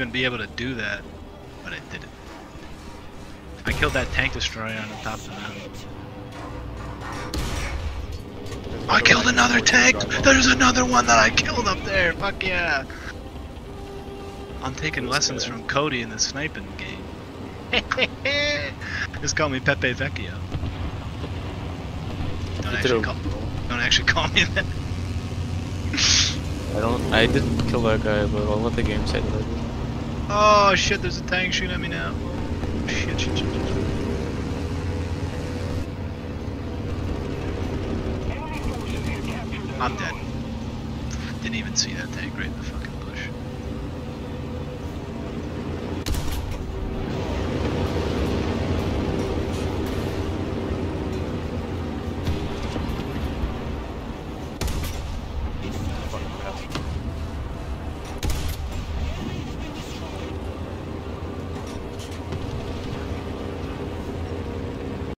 even be able to do that, but I did it. I killed that tank destroyer on the top of the mountain. I killed another tank! There's another one that I killed up there! Fuck yeah! I'm taking lessons from Cody in the sniping game. Just call me Pepe Vecchio. Don't actually call, don't actually call me that. I don't. I didn't kill that guy, but I'll let the game say that. Oh shit, there's a tank shooting at me now. Shit, shit, shit, shit. I'm dead. Didn't even see that tank right in the fucking